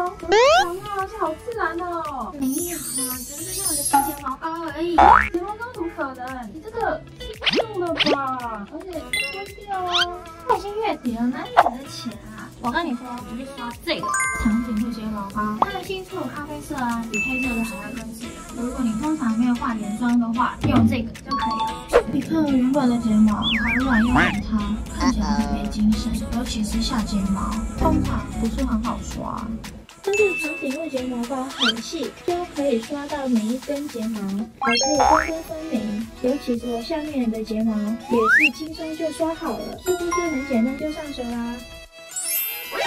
毛，毛毛而且好自然哦。没有啊，只是用了个提睫毛膏而已。睫毛膏怎么可能？你这个是用了吧？而且关掉啊。都已经月底了，哪里来的钱啊？我跟你说，你去刷这个长颈鹿睫毛膏，它的新出的咖啡色啊，比黑色的还要更自然。如果你通常没有化眼妆的话，用这个就可以了。你看我原本的睫毛很软又很塌，看起来很没精神，尤其是下睫毛，通常不是很好刷。但是长颈鹿睫毛膏很细，就可以刷到每一根睫毛，还可以分根分明。尤其是我下面的睫毛，也是轻松就刷好了，是不是很简单就上手啦？哇，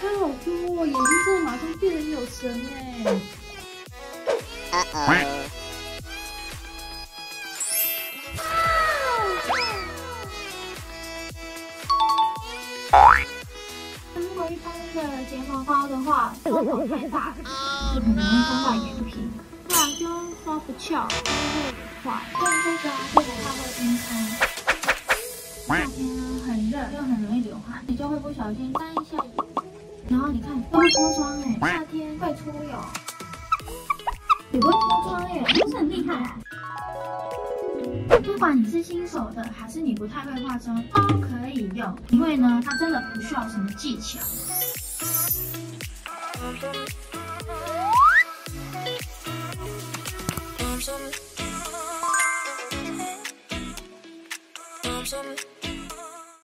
差好多，眼睛真的马上变得有神哎！般的睫毛膏的话，刷头太大，就很容易伤到眼皮，不然就刷不翘，就会坏。用这个，这个它会分开。夏天呢很热，又很容易流汗，你就会不小心沾一下油，然后你看都会脱妆哎，夏天会出油，也不会脱妆哎，是不是很厉害？不管你是新手的，还是你不太会化妆，因为呢，它真的不需要什么技巧。